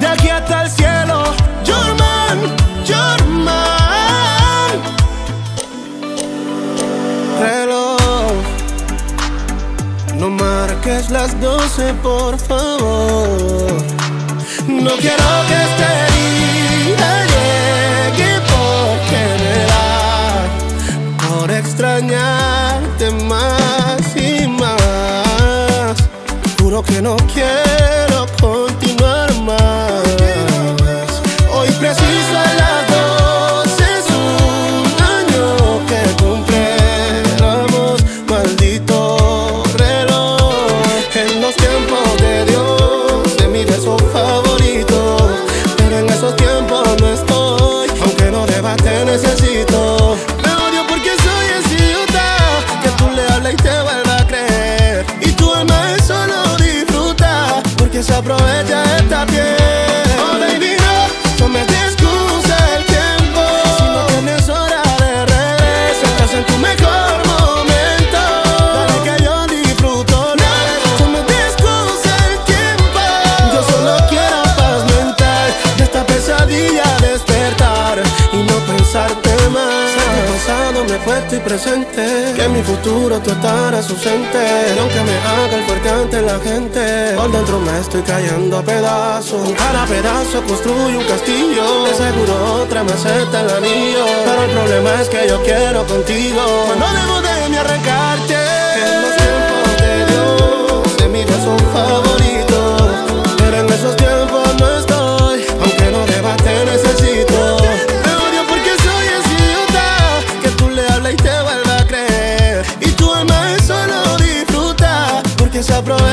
De aquí hasta el cielo, Jorman, Jorman. Reloj, no marques las 12, por favor. No quiero que Juro que no quiero se aprovecha esta piel. Oh baby no, no me excusa el tiempo. Si no tienes hora de regreso, estás en tu mejor momento. Dale que yo disfruto luego. No me excusa el tiempo. Yo solo quiero paz mental de esta pesadilla despertar y no pensarte más. Pasado me y presente, que en mi futuro tú estarás ausente. Y aunque me haga el la gente, por dentro me estoy cayendo a pedazos. Con cada pedazo construyo un castillo. De seguro otra me acepta el anillo. Pero el problema es que yo quiero contigo. No debo de mi arrancarte. En los tiempos de Dios, de mi beso favorito. Pero en esos tiempos no estoy, aunque no deba te necesito. Me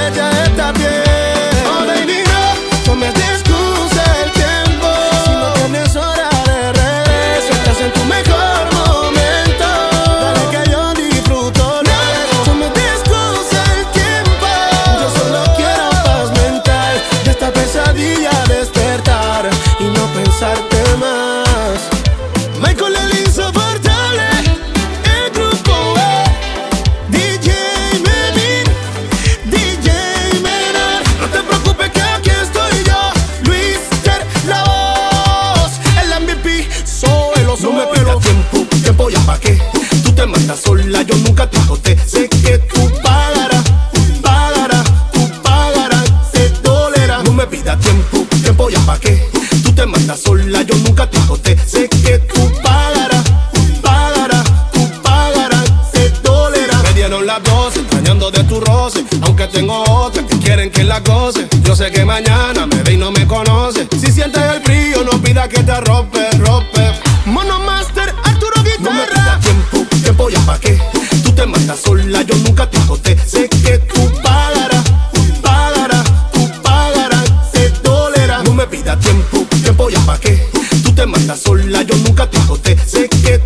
Tú te mandas sola, yo nunca te agoté. Sé que tú pagarás, pagarás, tú pagarás, te dolerá. No me pidas tiempo, tiempo ya pa' qué. Tú te mandas sola, yo nunca te agoté. Sé que tú pagarás, pagarás, tú pagarás, te dolerá. Me dieron las 12, extrañando de tu roce. Aunque tengo otras que quieren que la goce. Yo sé que mañana me ve y no me conoce. Si sientes el frío, no pida que te arrope, yo nunca te conté. Sé que